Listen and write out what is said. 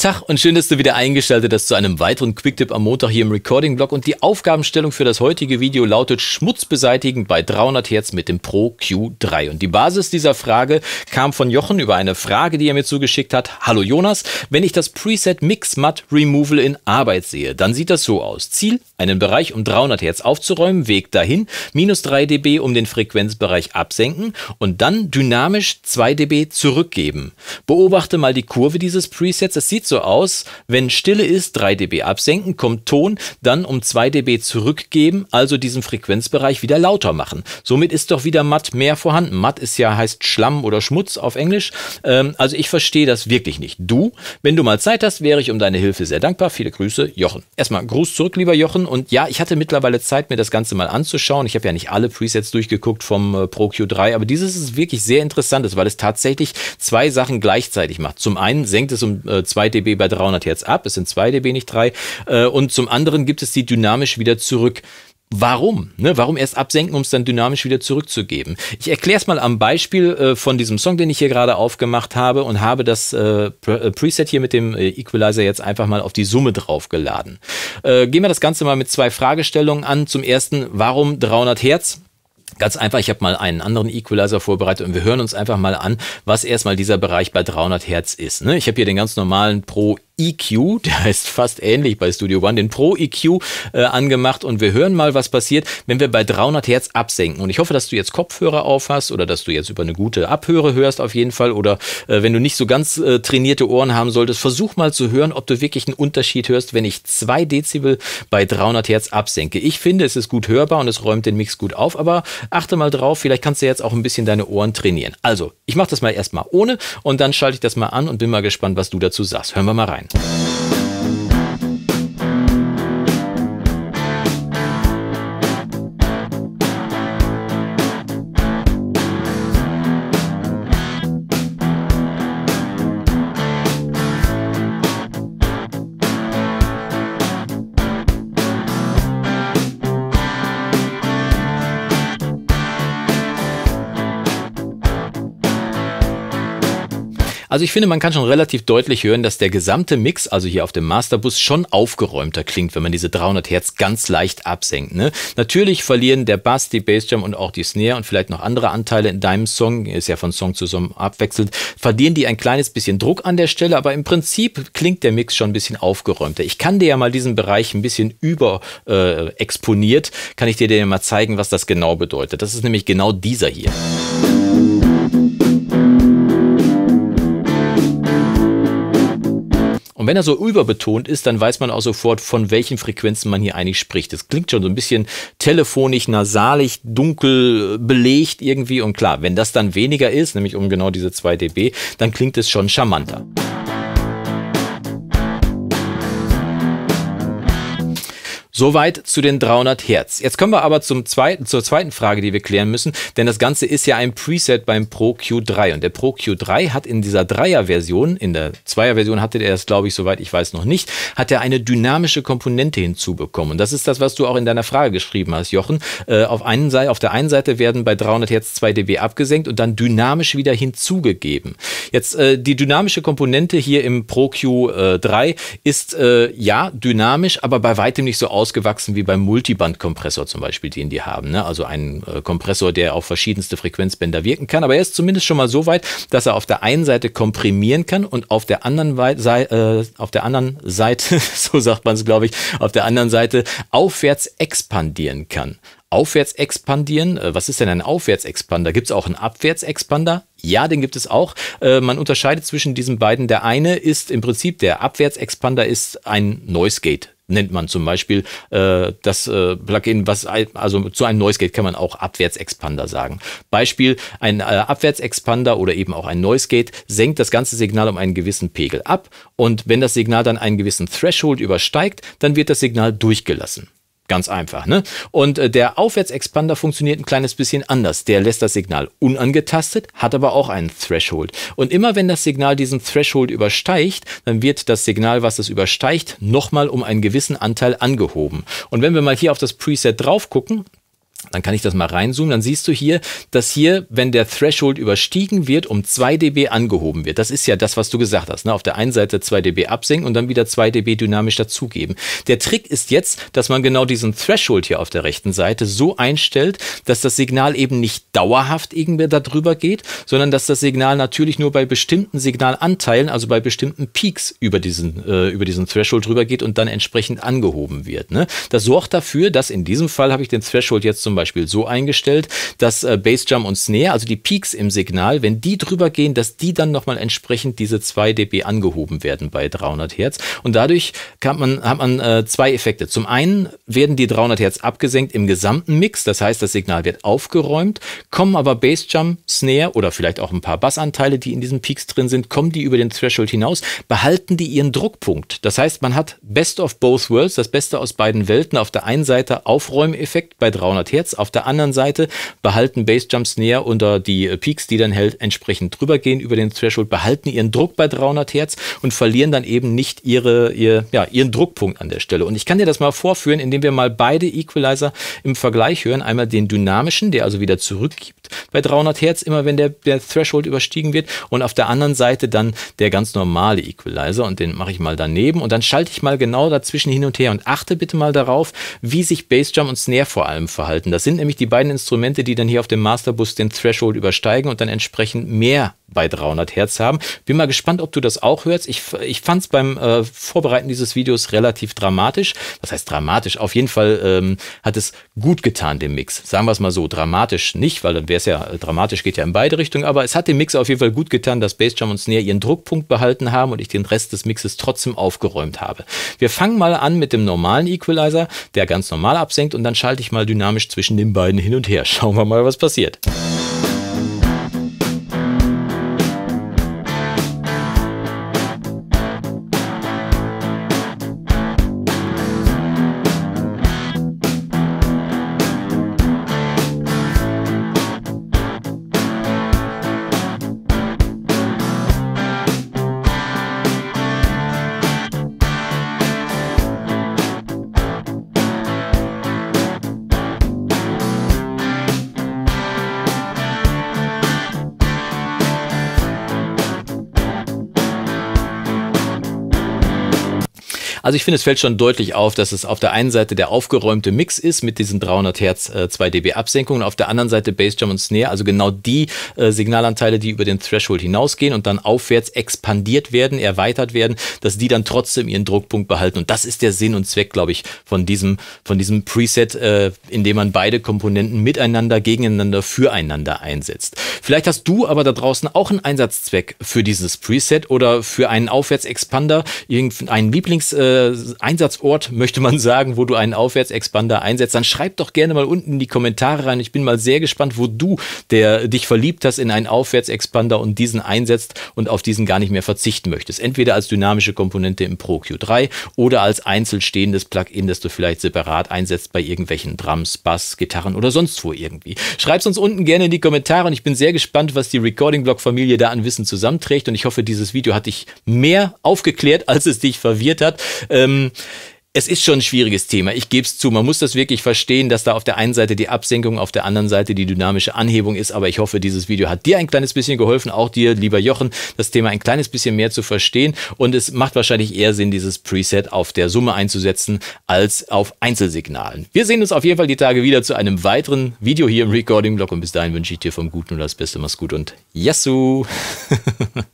Tag und schön, dass du wieder eingeschaltet hast zu einem weiteren Quicktip am Montag hier im Recording-Blog. Und die Aufgabenstellung für das heutige Video lautet Schmutz beseitigen bei 300 Hertz mit dem Pro Q3. Und die Basis dieser Frage kam von Jochen über eine Frage, die er mir zugeschickt hat. Hallo Jonas, wenn ich das Preset Mix Matt Removal in Arbeit sehe, dann sieht das so aus. Ziel, einen Bereich um 300 Hertz aufzuräumen, Weg dahin, minus 3 dB um den Frequenzbereich absenken und dann dynamisch 2 dB zurückgeben. Beobachte mal die Kurve dieses Presets. Es sieht so aus, wenn Stille ist, 3 dB absenken, kommt Ton, dann um 2 dB zurückgeben, also diesen Frequenzbereich wieder lauter machen. Somit ist doch wieder matt mehr vorhanden. Matt ist ja heißt Schlamm oder Schmutz auf Englisch. Ähm, also ich verstehe das wirklich nicht. Du, wenn du mal Zeit hast, wäre ich um deine Hilfe sehr dankbar. Viele Grüße, Jochen. Erstmal Gruß zurück, lieber Jochen. Und ja, ich hatte mittlerweile Zeit, mir das Ganze mal anzuschauen. Ich habe ja nicht alle Presets durchgeguckt vom äh, Pro Q3, aber dieses ist wirklich sehr interessant, weil es tatsächlich zwei Sachen gleichzeitig macht. Zum einen senkt es um äh, 2 dB bei 300 Hertz ab, es sind 2 dB, nicht 3. Äh, und zum anderen gibt es die dynamisch wieder zurück. Warum? Ne? Warum erst absenken, um es dann dynamisch wieder zurückzugeben? Ich erkläre es mal am Beispiel äh, von diesem Song, den ich hier gerade aufgemacht habe und habe das äh, äh, Preset hier mit dem äh, Equalizer jetzt einfach mal auf die Summe draufgeladen. Äh, gehen wir das Ganze mal mit zwei Fragestellungen an. Zum ersten, warum 300 Hertz? Ganz einfach, ich habe mal einen anderen Equalizer vorbereitet und wir hören uns einfach mal an, was erstmal dieser Bereich bei 300 Hertz ist. Ne? Ich habe hier den ganz normalen Pro EQ, der heißt fast ähnlich bei Studio One, den Pro EQ äh, angemacht und wir hören mal, was passiert, wenn wir bei 300 Hertz absenken. Und ich hoffe, dass du jetzt Kopfhörer auf hast oder dass du jetzt über eine gute Abhöre hörst auf jeden Fall oder äh, wenn du nicht so ganz äh, trainierte Ohren haben solltest, versuch mal zu hören, ob du wirklich einen Unterschied hörst, wenn ich 2 Dezibel bei 300 Hertz absenke. Ich finde, es ist gut hörbar und es räumt den Mix gut auf, aber achte mal drauf, vielleicht kannst du jetzt auch ein bisschen deine Ohren trainieren. Also, ich mache das mal erstmal ohne und dann schalte ich das mal an und bin mal gespannt, was du dazu sagst. Hören wir mal rein. Bye. Also ich finde, man kann schon relativ deutlich hören, dass der gesamte Mix, also hier auf dem Masterbus, schon aufgeräumter klingt, wenn man diese 300 Hertz ganz leicht absenkt. Ne? Natürlich verlieren der Bass, die Bassdrum und auch die Snare und vielleicht noch andere Anteile in deinem Song, ist ja von Song zu Song abwechselnd, verlieren die ein kleines bisschen Druck an der Stelle, aber im Prinzip klingt der Mix schon ein bisschen aufgeräumter. Ich kann dir ja mal diesen Bereich ein bisschen über äh, exponiert, kann ich dir ja mal zeigen, was das genau bedeutet. Das ist nämlich genau dieser hier. Wenn er so überbetont ist, dann weiß man auch sofort, von welchen Frequenzen man hier eigentlich spricht. Es klingt schon so ein bisschen telefonisch, nasalig, dunkel, belegt irgendwie. Und klar, wenn das dann weniger ist, nämlich um genau diese 2 dB, dann klingt es schon charmanter. Soweit zu den 300 Hertz. Jetzt kommen wir aber zum zweiten, zur zweiten Frage, die wir klären müssen, denn das Ganze ist ja ein Preset beim Pro Q3 und der Pro Q3 hat in dieser Dreier-Version, in der Zweier-Version hatte er es, glaube ich, soweit ich weiß noch nicht, hat er eine dynamische Komponente hinzubekommen. Und das ist das, was du auch in deiner Frage geschrieben hast, Jochen. Äh, auf, einen auf der einen Seite werden bei 300 Hertz 2 dB abgesenkt und dann dynamisch wieder hinzugegeben. Jetzt äh, die dynamische Komponente hier im Pro Q3 ist äh, ja dynamisch, aber bei weitem nicht so aus ausgewachsen wie beim Multiband-Kompressor zum Beispiel, den die haben. Ne? Also ein äh, Kompressor, der auf verschiedenste Frequenzbänder wirken kann. Aber er ist zumindest schon mal so weit, dass er auf der einen Seite komprimieren kann und auf der anderen, äh, auf der anderen Seite, so sagt man es glaube ich, auf der anderen Seite aufwärts expandieren kann aufwärts expandieren. Äh, was ist denn ein Aufwärtsexpander? Gibt es auch einen Abwärtsexpander? Ja, den gibt es auch. Äh, man unterscheidet zwischen diesen beiden. Der eine ist im Prinzip der Abwärtsexpander ist ein Noise Gate nennt man zum Beispiel äh, das äh, Plugin, was also zu einem Noise Gate kann man auch Abwärtsexpander sagen. Beispiel ein äh, Abwärtsexpander oder eben auch ein Noise Gate senkt das ganze Signal um einen gewissen Pegel ab und wenn das Signal dann einen gewissen Threshold übersteigt, dann wird das Signal durchgelassen. Ganz einfach. Ne? Und äh, der Aufwärtsexpander funktioniert ein kleines bisschen anders. Der lässt das Signal unangetastet, hat aber auch einen Threshold. Und immer wenn das Signal diesen Threshold übersteigt, dann wird das Signal, was es übersteigt, nochmal um einen gewissen Anteil angehoben. Und wenn wir mal hier auf das Preset drauf gucken, Dann kann ich das mal reinzoomen. Dann siehst du hier, dass hier, wenn der Threshold überstiegen wird, um 2 dB angehoben wird. Das ist ja das, was du gesagt hast. Ne? Auf der einen Seite 2 dB absenken und dann wieder 2 dB dynamisch dazugeben. Der Trick ist jetzt, dass man genau diesen Threshold hier auf der rechten Seite so einstellt, dass das Signal eben nicht dauerhaft irgendwie darüber geht, sondern dass das Signal natürlich nur bei bestimmten Signalanteilen, also bei bestimmten Peaks über diesen, äh, über diesen Threshold drüber geht und dann entsprechend angehoben wird. Ne? Das sorgt dafür, dass in diesem Fall habe ich den Threshold jetzt zum Beispiel so eingestellt, dass äh, Bassdrum und Snare, also die Peaks im Signal, wenn die drüber gehen, dass die dann nochmal entsprechend diese 2 dB angehoben werden bei 300 Hertz. Und dadurch kann man, hat man äh, zwei Effekte. Zum einen werden die 300 Hertz abgesenkt im gesamten Mix, das heißt, das Signal wird aufgeräumt, kommen aber Bassdrum, Snare oder vielleicht auch ein paar Bassanteile, die in diesen Peaks drin sind, kommen die über den Threshold hinaus, behalten die ihren Druckpunkt. Das heißt, man hat Best of both worlds, das Beste aus beiden Welten. Auf der einen Seite Aufräumeffekt bei 300 Hertz, auf der anderen Seite behalten Bassjumps näher unter die Peaks, die dann halt entsprechend drüber gehen über den Threshold, behalten ihren Druck bei 300 Hertz und verlieren dann eben nicht ihre, ihr, ja, ihren Druckpunkt an der Stelle. Und ich kann dir das mal vorführen, indem wir mal beide Equalizer im Vergleich hören. Einmal den dynamischen, der also wieder zurückgibt bei 300 Hertz, immer wenn der, der Threshold überstiegen wird. Und auf der anderen Seite dann der ganz normale Equalizer. Und den mache ich mal daneben. Und dann schalte ich mal genau dazwischen hin und her und achte bitte mal darauf, wie sich Bassdrum und Snare vor allem verhalten. Das sind nämlich die beiden Instrumente, die dann hier auf dem Masterbus den Threshold übersteigen und dann entsprechend mehr bei 300 Hertz haben. Bin mal gespannt, ob du das auch hörst. Ich, ich fand es beim äh, Vorbereiten dieses Videos relativ dramatisch. Was heißt dramatisch? Auf jeden Fall ähm, hat es gut getan, dem Mix. Sagen wir es mal so, dramatisch nicht, weil dann wäre es ja, äh, dramatisch geht ja in beide Richtungen, aber es hat dem Mix auf jeden Fall gut getan, dass Bassdrum und Snare ihren Druckpunkt behalten haben und ich den Rest des Mixes trotzdem aufgeräumt habe. Wir fangen mal an mit dem normalen Equalizer, der ganz normal absenkt und dann schalte ich mal dynamisch zwischen den beiden hin und her. Schauen wir mal, was passiert. Also ich finde, es fällt schon deutlich auf, dass es auf der einen Seite der aufgeräumte Mix ist mit diesen 300 Hertz äh, 2 dB Absenkungen, auf der anderen Seite Bassdrum und Snare, also genau die äh, Signalanteile, die über den Threshold hinausgehen und dann aufwärts expandiert werden, erweitert werden, dass die dann trotzdem ihren Druckpunkt behalten. Und das ist der Sinn und Zweck, glaube ich, von diesem, von diesem Preset, äh, in dem man beide Komponenten miteinander, gegeneinander, füreinander einsetzt. Vielleicht hast du aber da draußen auch einen Einsatzzweck für dieses Preset oder für einen Aufwärtsexpander, irgendeinen Lieblings äh, Einsatzort, möchte man sagen, wo du einen Aufwärtsexpander einsetzt, dann schreib doch gerne mal unten in die Kommentare rein. Ich bin mal sehr gespannt, wo du der dich verliebt hast in einen Aufwärtsexpander und diesen einsetzt und auf diesen gar nicht mehr verzichten möchtest. Entweder als dynamische Komponente im Pro Q3 oder als einzeln stehendes Plugin, das du vielleicht separat einsetzt bei irgendwelchen Drums, Bass, Gitarren oder sonst wo irgendwie. Schreib's uns unten gerne in die Kommentare und ich bin sehr gespannt, was die Recording Blog Familie da an Wissen zusammenträgt und ich hoffe, dieses Video hat dich mehr aufgeklärt, als es dich verwirrt hat. Ähm, es ist schon ein schwieriges Thema. Ich gebe es zu. Man muss das wirklich verstehen, dass da auf der einen Seite die Absenkung, auf der anderen Seite die dynamische Anhebung ist. Aber ich hoffe, dieses Video hat dir ein kleines bisschen geholfen, auch dir, lieber Jochen, das Thema ein kleines bisschen mehr zu verstehen. Und es macht wahrscheinlich eher Sinn, dieses Preset auf der Summe einzusetzen, als auf Einzelsignalen. Wir sehen uns auf jeden Fall die Tage wieder zu einem weiteren Video hier im Recording-Blog. Und bis dahin wünsche ich dir vom Guten und das Beste. Mach's gut und Yassou!